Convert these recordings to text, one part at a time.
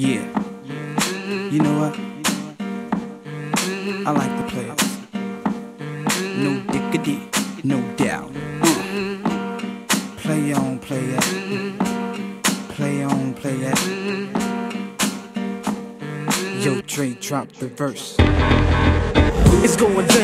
Yeah. You know what? I like the players. No diggity, no doubt. Uh. Play on, play it. Play on, play it. Yo, Dre, drop the verse.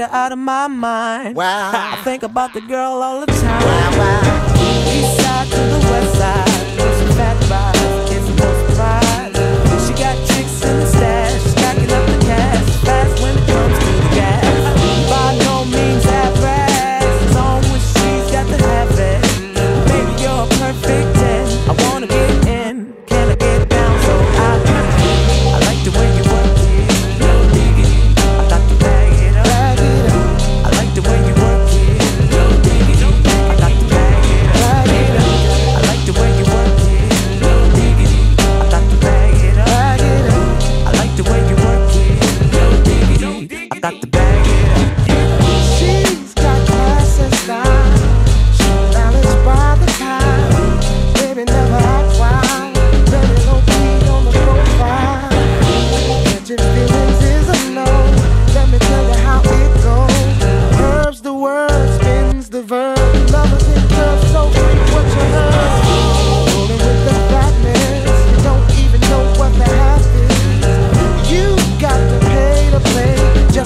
Her out of my mind. Wow. I think about the girl all the time. East I got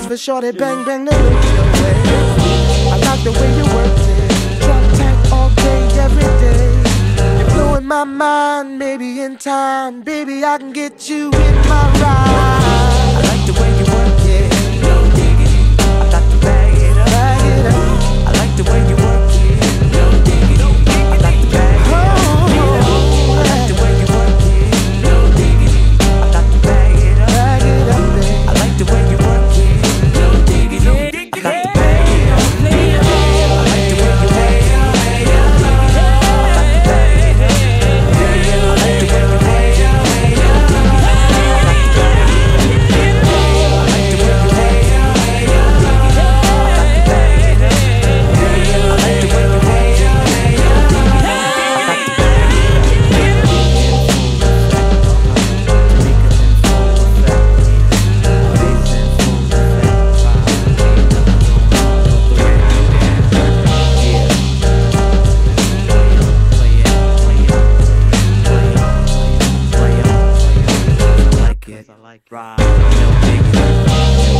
for shorty bang bang to look way. I like the way you work it, drop tank all day every day. You're blowing my mind, maybe in time, baby I can get you in my ride. Take